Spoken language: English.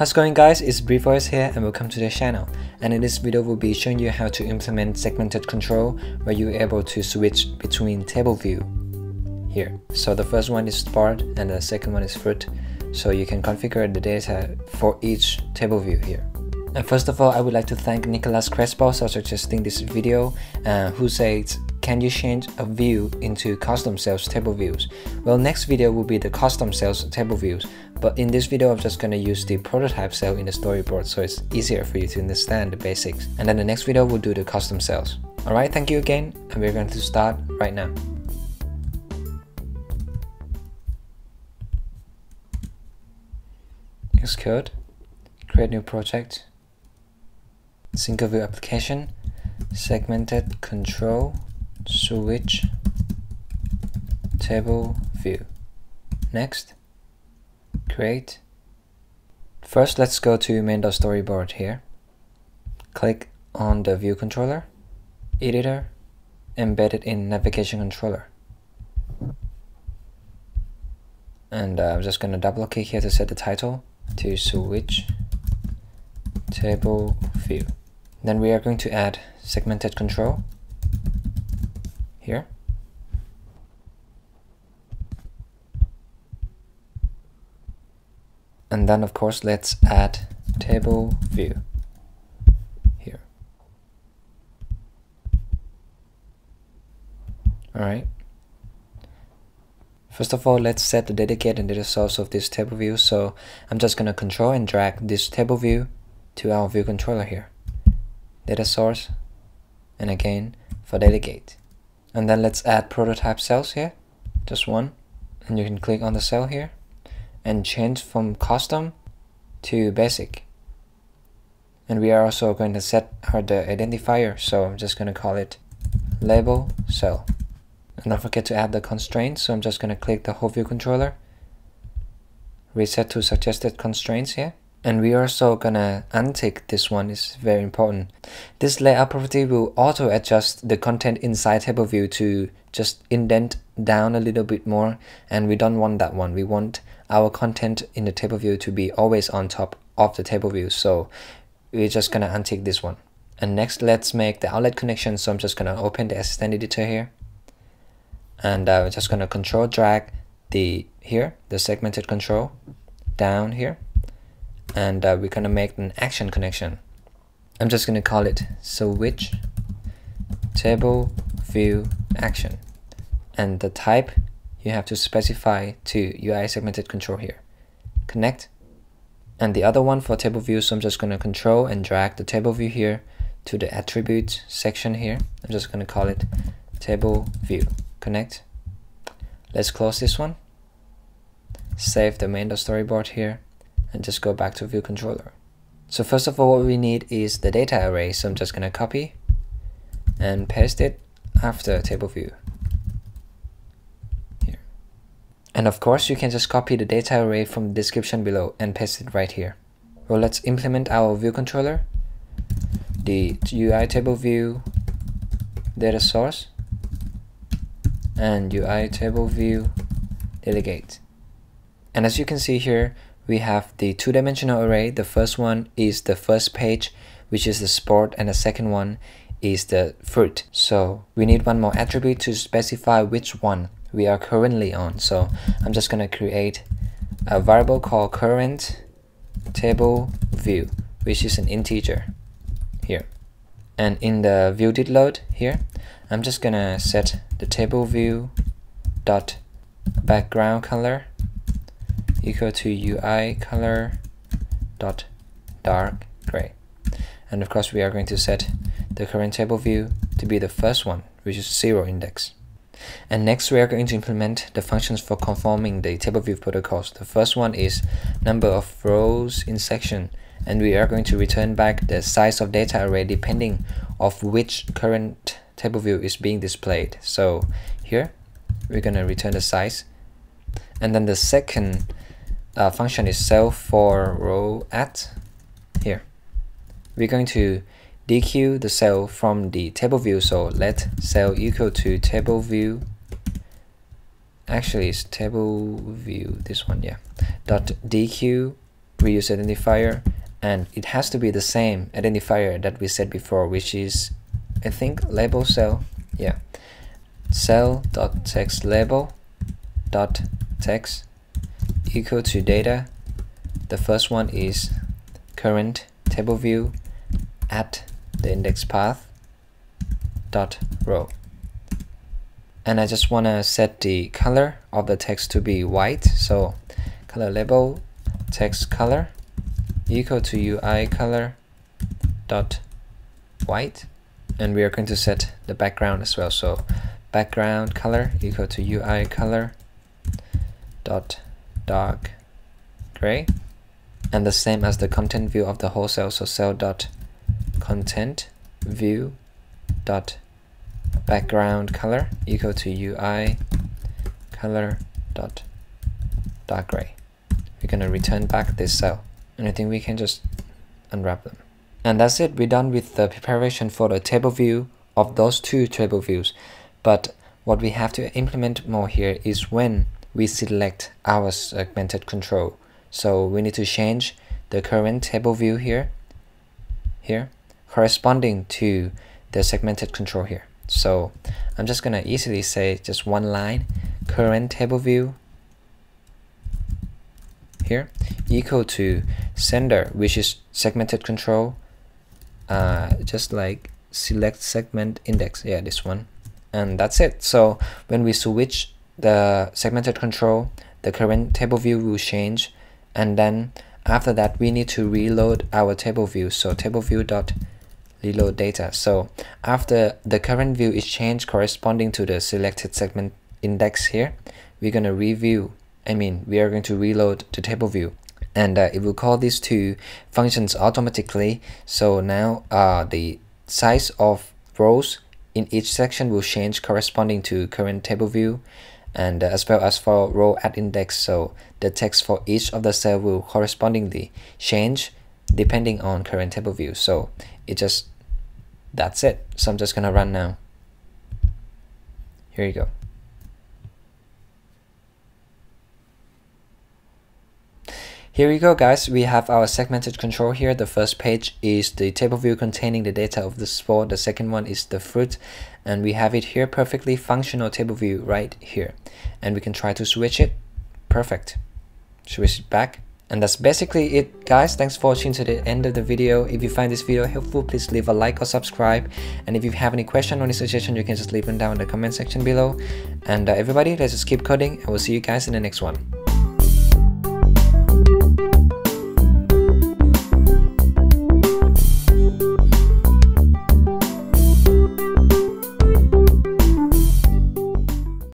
How's it going guys, it's BriefOS here and welcome to the channel. And in this video we'll be showing you how to implement segmented control where you're able to switch between table view here. So the first one is sport and the second one is fruit. So you can configure the data for each table view here. And first of all, I would like to thank Nicolas Crespo for suggesting this video, uh, who says, can you change a view into custom cells table views? Well, next video will be the custom cells table views, but in this video I'm just gonna use the prototype cell in the storyboard so it's easier for you to understand the basics. And then the next video will do the custom cells. Alright, thank you again, and we're going to start right now. Xcode, create new project, single view application, segmented control, switch, table view. Next, create. First, let's go to main storyboard here. Click on the view controller, editor, embedded in navigation controller. And uh, I'm just going to double click here to set the title to switch table view. Then we are going to add segmented control here. And then of course let's add table view here. Alright. First of all, let's set the dedicated data source of this table view. So I'm just going to control and drag this table view to our view controller here. Data source, and again for delegate. And then let's add prototype cells here, just one. And you can click on the cell here and change from custom to basic. And we are also going to set our the identifier. So I'm just going to call it label cell. And don't forget to add the constraints. So I'm just going to click the whole view controller, reset to suggested constraints here. And we are also gonna untick this one is very important. This layout property will auto adjust the content inside table view to just indent down a little bit more and we don't want that one. We want our content in the table view to be always on top of the table view. So we're just gonna untick this one. And next let's make the outlet connection. So I'm just gonna open the assistant editor here. And uh, we're just gonna control drag the here, the segmented control down here and uh, we're gonna make an action connection. I'm just gonna call it switch table view action and the type you have to specify to UI segmented control here. Connect and the other one for table view so I'm just gonna control and drag the table view here to the attributes section here. I'm just gonna call it table view connect. Let's close this one. Save the main.storyboard here and just go back to view controller. So first of all, what we need is the data array. So I'm just going to copy and paste it after table view. Here. And of course, you can just copy the data array from the description below and paste it right here. Well, let's implement our view controller. The UI table view data source and UI table view delegate. And as you can see here, we have the two-dimensional array. The first one is the first page, which is the sport, and the second one is the fruit. So we need one more attribute to specify which one we are currently on. So I'm just going to create a variable called current table view, which is an integer here. And in the view did load here, I'm just gonna set the table view dot background color equal to UI color dot dark gray. And of course, we are going to set the current table view to be the first one, which is zero index. And next, we are going to implement the functions for conforming the table view protocols. The first one is number of rows in section, and we are going to return back the size of data array depending of which current table view is being displayed. So here, we're going to return the size. And then the second uh, function is cell for row at here. We're going to dequeue the cell from the table view. So let cell equal to table view. Actually, it's table view. This one, yeah. Dot dequeue reuse identifier and it has to be the same identifier that we said before which is I think label cell yeah cell dot text label dot text equal to data. The first one is current table view at the index path dot row. And I just want to set the color of the text to be white. So color label text color equal to UI color dot white. And we are going to set the background as well. So background color equal to UI color dot dark gray and the same as the content view of the whole cell so cell dot content view dot background color equal to UI color dot dark gray. We're gonna return back this cell and I think we can just unwrap them. And that's it. We're done with the preparation for the table view of those two table views. But what we have to implement more here is when we select our segmented control. So we need to change the current table view here here corresponding to the segmented control here. So I'm just gonna easily say just one line current table view here equal to sender which is segmented control. Uh, just like select segment index yeah this one and that's it. So when we switch the segmented control the current table view will change and then after that we need to reload our table view. So table view dot reload data. So after the current view is changed corresponding to the selected segment index here we're going to review I mean we are going to reload the table view. And uh, it will call these two functions automatically. So now uh, the size of rows in each section will change corresponding to current table view and uh, as well as for row at index. So the text for each of the cell will correspondingly change depending on current table view. So it just that's it. So I'm just gonna run now. Here you go Here we go guys, we have our segmented control here. The first page is the table view containing the data of the sport. The second one is the fruit and we have it here perfectly functional table view right here. And we can try to switch it. Perfect. Switch it back. And that's basically it guys. Thanks for watching to the end of the video. If you find this video helpful, please leave a like or subscribe. And if you have any question or any suggestion, you can just leave them down in the comment section below. And uh, everybody, let's just keep coding. I will see you guys in the next one.